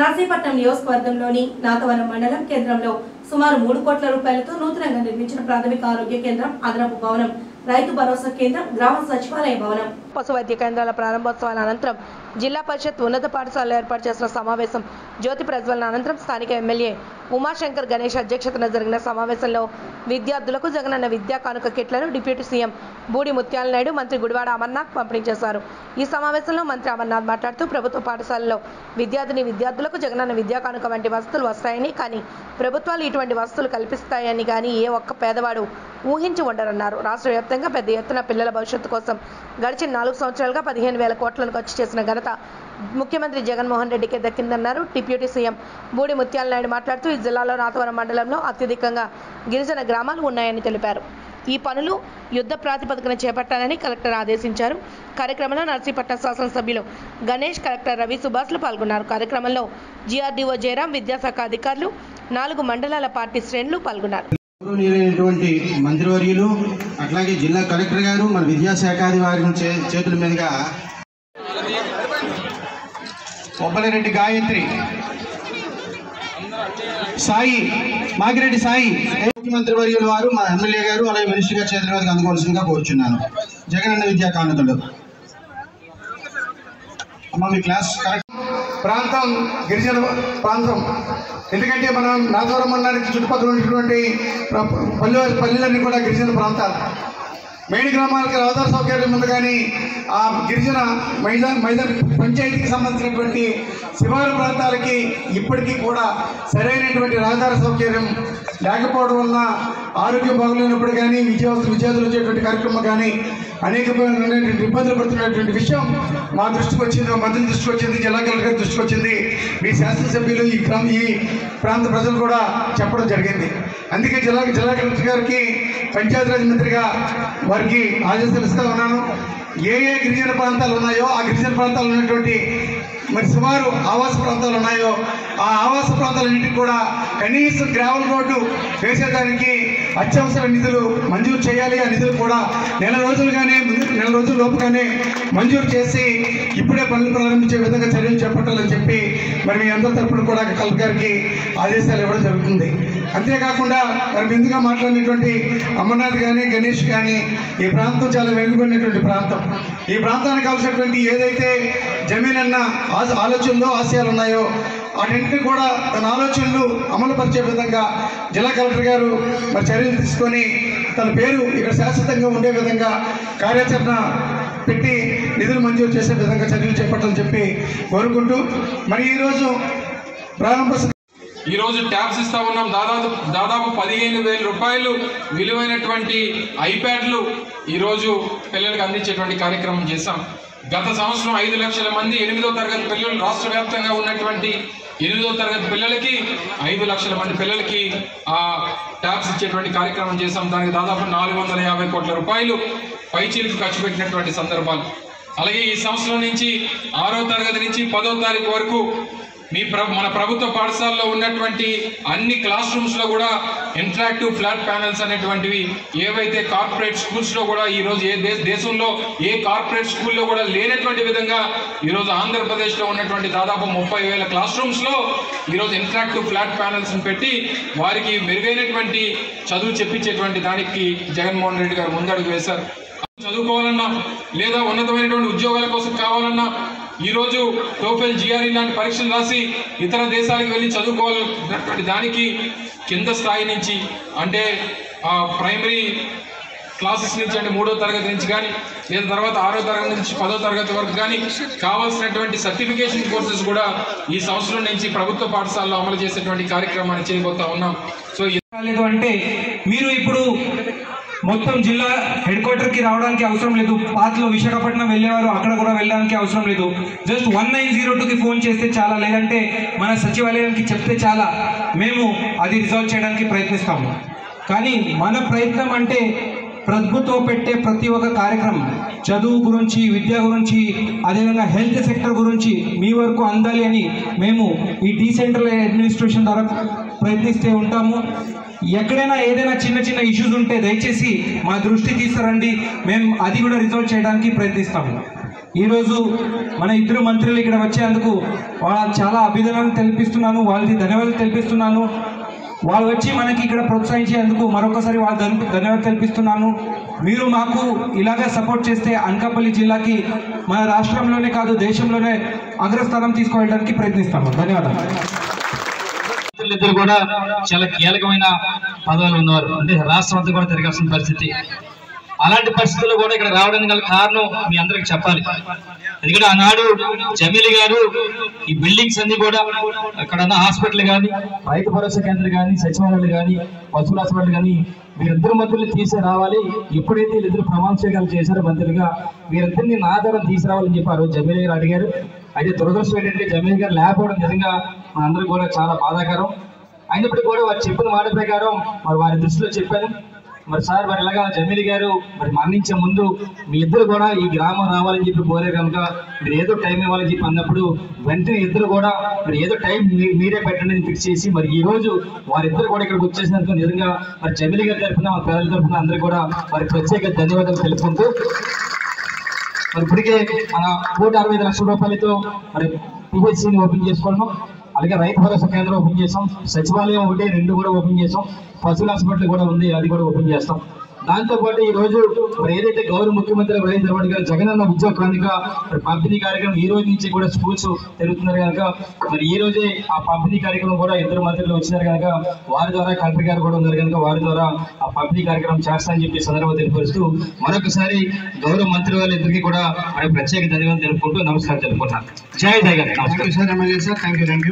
నర్సీపట్నం నియోజకవర్గంలోని నాతవరం మండలం కేంద్రంలో సుమారు మూడు కోట్ల రూపాయలతో నూతనంగా నిర్మించిన ప్రాథమిక ఆరోగ్య కేంద్రం అదనపు భవనం రైతు భరోసా కేంద్రం గ్రామ సచివాలయ భవనం. పశు వైద్య కేంద్రాల ప్రారంభోత్సవాల అనంతరం జిల్లా పరిషత్ ఉన్నత పాఠశాలలో ఏర్పాటు చేసిన సమావేశం జ్యోతి ప్రజ్వలన అనంతరం స్థానిక ఎమ్మెల్యే ఉమాశంకర్ గణేష్ అధ్యక్షతన జరిగిన సమావేశంలో విద్యార్థులకు జగనన్న విద్యా కానుక కిట్లను డిప్యూటీ సీఎం బూడి ముత్యాల నాయుడు మంత్రి గుడివాడ అమర్నాథ్ పంపిణీ చేశారు. ఈ సమావేశంలో మంత్రి అమర్నాథ్ మాట్లాడుతూ ప్రభుత్వ పాఠశాలలో విద్యార్థిని విద్యార్థులకు జగనన్న విద్యా కానుక వంటి వసతులు వస్తాయని కానీ ప్రభుత్వాలు ఇటువంటి వసతులు కల్పిస్తాయని కానీ ఏ ఒక్క పేదవాడు ఊహించి ఉండరన్నారు. రాష్ట్ర వ్యాప్తంగా పెద్ద ఎత్తున పిల్లల భవిష్యత్తు కోసం గడిచిన నాలుగు సంవత్సరాలుగా పదిహేను వేల కోట్లను ఖర్చు చేసిన ఘనత ముఖ్యమంత్రి జగన్మోహన్ రెడ్డికి దక్కిందన్నారు. డిప్యూటీ సీఎం బూడి ముత్యాల నాయుడు మాట్లాడుతూ ఈ జిల్లాలో నాతవరం మండలంలో అత్యధికంగా గిరిజన గ్రామాలు ఉన్నాయని తెలిపారు. ఈ పనులు యుద్ధ ప్రాతిపదికన చేపట్టాలని కలెక్టర్ ఆదేశించారు. కార్యక్రమంలో నర్సీపట్నం శాసనసభ్యులు గణేష్ కలెక్టర్ రవి సుభాష్లు పాల్గొన్నారు. కార్యక్రమంలో జీఆర్డీఓ జయరాం విద్యాశాఖ అధికారులు నాలుగు మండలాల పార్టీ శ్రేణులు పాల్గొన్నారు. గౌరవనీయులైనటువంటి మంత్రివర్యులు అట్లాగే జిల్లా కలెక్టర్ గారు మన విద్యాశాఖాది వారి చేతుల మీదుగా కొబ్బలిరెడ్డి గాయత్రి సాయి మాగిరెడ్డి సాయి ముఖ్యమంత్రి వర్యుల వారు మా ఎమ్మెల్యే గారు అలాగే మినిస్టర్ గారు చేతుల మీదకి అందుకోవాల్సిందిగా కోరుచున్నాను. జగనన్న విద్యా కానుకలు. అమ్మ మీ క్లాస్ కరెక్ట్ ప్రాంతం గిరిజన ప్రాంతం. ఎందుకంటే మనం నాగవరం మండలానికి చుట్టుపక్కల ఉన్నటువంటి పల్లె పల్లెలన్నీ కూడా గిరిజన ప్రాంతాలు. మెయిన్ గ్రామాలకి రహదారి సౌకర్యం ఉంది కానీ ఆ గిరిజన మైదాన్ మైదాన్ పంచాయతీకి సంబంధించినటువంటి శివారు ప్రాంతాలకి ఇప్పటికీ కూడా సరైనటువంటి రహదారి సౌకర్యం లేకపోవడం వలన ఆరోగ్యం బాగలేనప్పుడు కానీ విద్యావస్థ విద్యార్థులు వచ్చేటువంటి కార్యక్రమం కానీ అనేకమైనటువంటి ఇబ్బందులు పడుతున్నటువంటి విషయం మా దృష్టికి వచ్చింది మా మంత్రి దృష్టికి వచ్చింది జిల్లా కలెక్టర్ దృష్టికి వచ్చింది. మీ శాసనసభ్యులు ఈ క్రమ ఈ ప్రాంత ప్రజలు కూడా చెప్పడం జరిగింది. అందుకే జిల్లా జిల్లా కలెక్టర్ గారికి పంచాయతీరాజ్ మంత్రిగా వారికి ఆదేశాలు ఇస్తూ ఉన్నాను. ఏ ఏ గిరిజన ప్రాంతాలు ఉన్నాయో ఆ గిరిజన ప్రాంతాలు ఉన్నటువంటి మరి సుమారు ఆవాస ప్రాంతాలు ఉన్నాయో ఆ ఆవాస ప్రాంతాలన్నింటికి కూడా కనీసం గ్రావెల్ రోడ్డు వేసేదానికి అత్యవసర నిధులు మంజూరు చేయాలి. ఆ నిధులు కూడా నెల రోజులుగానే నెల రోజుల లోపుగానే మంజూరు చేసి ఇప్పుడే పనులు ప్రారంభించే విధంగా చర్యలు చేపట్టాలని చెప్పి మరి మీ అందరి తరఫున కూడా కలెక్టర్ గారికి ఆదేశాలు ఇవ్వడం జరుగుతుంది. అంతేకాకుండా మరి ముందుగా మాట్లాడినటువంటి అమర్నాథ్ కానీ గణేష్ కానీ ఈ ప్రాంతం చాలా వెనుకబడినటువంటి ప్రాంతం. ఈ ప్రాంతానికి కావాల్సినటువంటి ఏదైతే జమీన్ అన్న ఆలోచనలో ఆశయాలు ఉన్నాయో వాటింటిని కూడా తన ఆలోచనలు అమలు పరిచే విధంగా జిల్లా కలెక్టర్ గారు మరి చర్యలు తీసుకొని తన పేరు ఇక్కడ శాశ్వతంగా ఉండే విధంగా కార్యాచరణ పెట్టి నిధులు మంజూరు చేసే విధంగా చర్యలు చేపట్టాలని చెప్పి కోరుకుంటూ మరి ఈరోజు ప్రారంభ ఈ రోజు ట్యాబ్స్ ఇస్తా ఉన్నాం. దాదాపు దాదాపు పదిహేను వేల రూపాయలు విలువైనటువంటి ఐప్యాడ్లు ఈరోజు పిల్లలకు అందించేటువంటి కార్యక్రమం చేశాం. గత సంవత్సరం ఐదు లక్షల మంది ఎనిమిదో తరగతి పిల్లలు రాష్ట్ర వ్యాప్తంగా ఉన్నటువంటి ఎనిమిదో తరగతి పిల్లలకి ఐదు లక్షల మంది పిల్లలకి ఆ ట్యాబ్స్ ఇచ్చేటువంటి కార్యక్రమం చేశాం. దానికి దాదాపు నాలుగు వందల యాభై కోట్ల రూపాయలు పైచీలకు ఖర్చు పెట్టినటువంటి సందర్భాలు. అలాగే ఈ సంవత్సరం నుంచి ఆరో తరగతి నుంచి పదో తారీఖు వరకు మీ మన ప్రభుత్వ పాఠశాలలో ఉన్నటువంటి అన్ని క్లాస్ రూమ్స్లో కూడా ఇంటరాక్టివ్ ఫ్లాట్ ప్యానల్స్ అనేటువంటివి ఏవైతే కార్పొరేట్ స్కూల్స్లో కూడా ఈరోజు ఏ దేశ దేశంలో ఏ కార్పొరేట్ స్కూల్లో కూడా లేనటువంటి విధంగా ఈరోజు ఆంధ్రప్రదేశ్లో ఉన్నటువంటి దాదాపు ముప్పై వేల క్లాస్ రూమ్స్లో ఈరోజు ఇంటరాక్టివ్ ఫ్లాట్ ప్యానల్స్ని పెట్టి వారికి మెరుగైనటువంటి చదువు చెప్పించేటువంటి దానికి జగన్మోహన్ రెడ్డి గారు ముందడుగు వేశారు. చదువుకోవాలన్నా లేదా ఉన్నతమైనటువంటి ఉద్యోగాల కోసం కావాలన్నా ఈరోజు టోఫెల్ జిఆర్ఈ లాంటి పరీక్షలు రాసి ఇతర దేశాలకు వెళ్ళి చదువుకోవాలన్నటువంటి దానికి కింద స్థాయి నుంచి అంటే ప్రైమరీ క్లాసెస్ నుంచి అంటే మూడో తరగతి నుంచి కానీ లేదా తర్వాత ఆరో తరగతి నుంచి పదో తరగతి వరకు కానీ కావాల్సినటువంటి సర్టిఫికేషన్ కోర్సెస్ కూడా ఈ సంవత్సరం నుంచి ప్రభుత్వ పాఠశాలలో అమలు చేసేటువంటి కార్యక్రమాన్ని చేయబోతా ఉన్నాం. సో ఈ అంటే మీరు ఇప్పుడు మొత్తం జిల్లా హెడ్ క్వార్టర్కి రావడానికి అవసరం లేదు. పాతలో విశాఖపట్నం వెళ్ళేవారు అక్కడ కూడా వెళ్ళడానికి అవసరం లేదు. జస్ట్ వన్ నైన్ జీరో టూకి ఫోన్ చేస్తే చాలా లేదంటే మన సచివాలయానికి చెప్తే చాలా. మేము అది రిజాల్వ్ చేయడానికి ప్రయత్నిస్తాము. కానీ మన ప్రయత్నం అంటే ప్రభుత్వం పెట్టే ప్రతి ఒక్క కార్యక్రమం చదువు గురించి విద్య గురించి అదేవిధంగా హెల్త్ సెక్టర్ గురించి మీ వరకు అందాలి అని మేము ఈ డీసెంట్రలైజ్ అడ్మినిస్ట్రేషన్ ద్వారా ప్రయత్నిస్తూ ఉంటాము. ఎక్కడైనా ఏదైనా చిన్న చిన్న ఇష్యూస్ ఉంటే దయచేసి మా దృష్టి తీసుకురండి మేము అది కూడా రిజాల్వ్ చేయడానికి ప్రయత్నిస్తాము. ఈరోజు మన ఇద్దరు మంత్రులు ఇక్కడ వచ్చేందుకు వాళ్ళ చాలా అభినందనలు తెలిపిస్తున్నాను వాళ్ళకి ధన్యవాదాలు తెలిపిస్తున్నాను. వాళ్ళు వచ్చి మనకి ఇక్కడ ప్రోత్సహించేందుకు మరొకసారి వాళ్ళ ధన్యవాదాలు తెలిపిస్తున్నాను. మీరు మాకు ఇలాగే సపోర్ట్ చేస్తే అనకాపల్లి జిల్లాకి మన రాష్ట్రంలోనే కాదు దేశంలోనే అగ్రస్థానం తీసుకువెళ్ళడానికి ప్రయత్నిస్తాము. ధన్యవాదాలు. ఇద్దరు కూడా చాలా కీలకమైన పదవులు ఉన్నారు. అంటే రాష్ట్రం అంతా కూడా తిరగాల్సిన పరిస్థితి. అలాంటి పరిస్థితుల్లో కూడా ఇక్కడ రావడానికి గల కారణం మీ అందరికి చెప్పాలి. ఎందుకంటే ఆనాడు జమీలి గారు ఈ బిల్డింగ్స్ అన్ని కూడా అక్కడ ఉన్న హాస్పిటల్ కానీ రైతు భరోసా కేంద్రం కానీ సచివాలయాలు కానీ పశువుల హాస్పిటల్ కానీ వీరిద్దరు మంత్రులు తీసే రావాలి. ఎప్పుడైతే వీళ్ళిద్దరు ప్రమాణ స్వీకారాలు చేశారో మంత్రులుగా వీరిద్దరిని నా ఆధారం తీసుకురావాలని చెప్పారు జమీల్ గారు అడిగారు. అయితే దురదృష్టం ఏంటంటే జమీల్ గారు లేకపోవడం నిజంగా మనందరూ కూడా చాలా బాధాకరం. అయినప్పటికీ కూడా వారు చెప్పిన మాట ప్రకారం మరి వారి దృష్టిలో చెప్పాను. మరి సార్ మరి ఇలాగా జమీలి గారు మరి మరణించే ముందు మీ ఇద్దరు కూడా ఈ గ్రామం రావాలని చెప్పి పోరే కనుక మీరు ఏదో టైం ఇవ్వాలని చెప్పి అన్నప్పుడు వెంటనే ఇద్దరు కూడా మరి ఏదో టైం మీరే పెట్టండి అని ఫిక్స్ చేసి మరి ఈ రోజు వారిద్దరు కూడా ఇక్కడికి వచ్చేసినందుకు నిజంగా మరి జమీలి గారి తరఫున మా ప్రజల తరఫున అందరూ కూడా వారి ప్రత్యేక ధన్యవాదాలు తెలుపుకుంటూ మరి ఇప్పటికే మన కోటి అరవై ఐదు లక్షల రూపాయలతో మరి పిహెచ్సిని ఓపెన్ చేసుకున్నాం అలాగే రైతు భరోసా కేంద్రం ఓపెన్ చేసాం సచివాలయం ఒకటి రెండు కూడా ఓపెన్ చేసాం పశువుల హాస్పిటల్ కూడా ఉంది అది కూడా ఓపెన్ చేస్తాం. దాంతో పాటు ఈ రోజు మరి ఏదైతే గౌరవ ముఖ్యమంత్రి వైఎస్ జగన్ గారు జగనన్న ఉద్యోగ కానుక పంపిణీ కార్యక్రమం ఈ రోజు నుంచి కూడా స్కూల్స్ తిరుగుతున్నారు కనుక మరి ఈ రోజే ఆ పంపిణీ కార్యక్రమం కూడా ఇద్దరు మంత్రులు వచ్చినారు కనుక వారి ద్వారా కలెక్టర్ గారు కూడా ఉన్నారు కనుక వారి ద్వారా ఆ పంపిణీ కార్యక్రమం చేస్తానని చెప్పి సందర్భం తెలియపరుస్తూ మరొకసారి గౌరవ మంత్రి వాళ్ళిద్దరికీ కూడా ప్రత్యేక ధన్యవాదాలు తెలుపుకుంటూ నమస్కారం తెలుపుకుంటున్నాను. జై జగన్. నమస్కారం. You thank you